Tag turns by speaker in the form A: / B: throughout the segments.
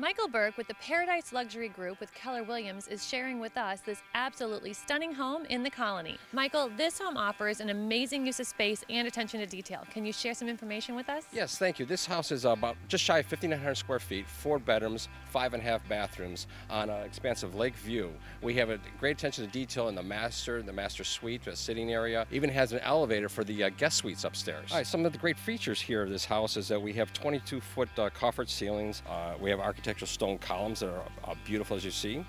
A: Michael Burke with the Paradise Luxury Group with Keller Williams is sharing with us this absolutely stunning home in the colony. Michael, this home offers an amazing use of space and attention to detail. Can you share some information with us?
B: Yes, thank you. This house is about just shy of 1,500 square feet, four bedrooms, five and a half bathrooms on an expansive lake view. We have a great attention to detail in the master, the master suite, the sitting area. Even has an elevator for the uh, guest suites upstairs. All right, some of the great features here of this house is that we have 22 foot uh, coffered ceilings. Uh, we have architectural stone columns that are uh, beautiful as you see.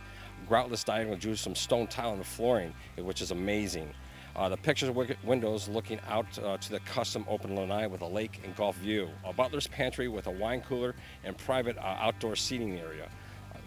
B: Groutless diagonal drew some stone tile in the flooring, which is amazing. Uh, the pictures windows looking out uh, to the custom open lanai with a lake and golf view. A butler's pantry with a wine cooler and private uh, outdoor seating area.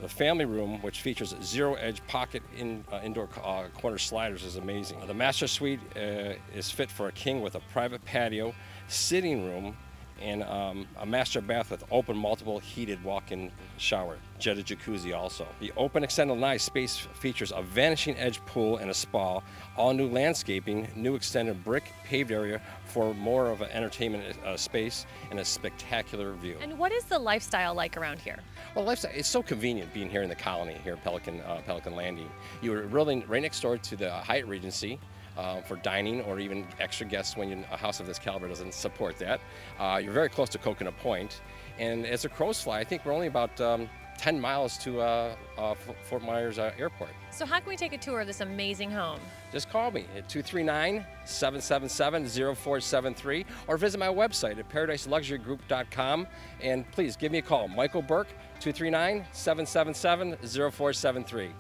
B: The family room, which features zero-edge pocket in, uh, indoor uh, corner sliders, is amazing. the master suite uh, is fit for a king with a private patio, sitting room, and um, a master bath with open multiple heated walk-in shower, jetted jacuzzi also. The open extended nice space features a vanishing edge pool and a spa, all new landscaping, new extended brick paved area for more of an entertainment uh, space and a spectacular view.
A: And what is the lifestyle like around here?
B: Well, lifestyle, it's so convenient being here in the colony, here at Pelican, uh, Pelican Landing. You're really right next door to the Hyatt Regency, uh, for dining or even extra guests when you, a house of this caliber doesn't support that. Uh, you're very close to Coconut Point, and as a crow's fly, I think we're only about um, 10 miles to uh, uh Fort Myers uh, Airport.
A: So how can we take a tour of this amazing home?
B: Just call me at 239-777-0473 or visit my website at paradiseluxurygroup.com and please give me a call. Michael Burke, 239-777-0473.